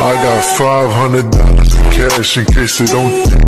I got five hundred dollars in cash in case they don't